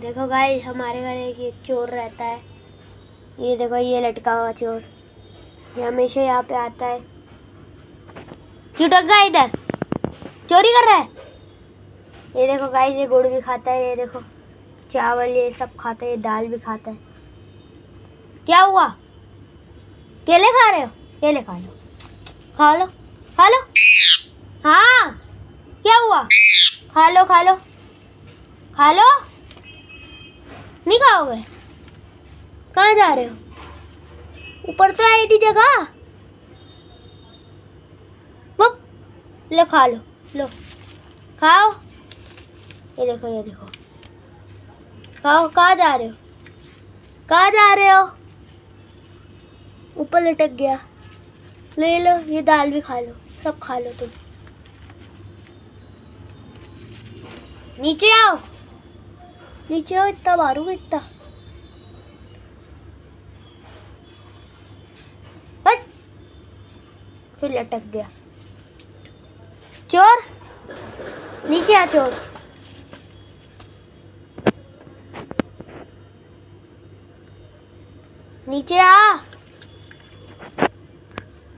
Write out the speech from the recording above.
देखो गाइस हमारे घर एक ये चोर रहता है। ये देखो, ये लटका हुआ चोर। ये हमेशा यहाँ पे आता है। क्यों टक गया इधर? चोरी कर रहा है? ये देखो गाइस ये गुड़ भी खाता है, ये देखो। चावल ये सब खाता है, ये दाल भी खाता है। क्या हुआ? केले खा रहे हो? केले खा लो। खा लो। खा लो। हाँ। क्या हुआ? खा लो खा लो। खा लो। नहीं खाओगे कहाँ जा रहे हो? ऊपर तो आई थी जगह। वप, लो खा लो लो। खाओ। ये देखो ये देखो। खाओ कहाँ जा रहे हो? कहाँ जा रहे हो? ऊपर लटक गया। ले लो ये दाल भी खा लो। सब खा लो तुम। नीचे आओ। नीचे आओ इतना मारूँगा इतना। फिर लटक गया। चोर। नीचे आ चोर। नीचे आ।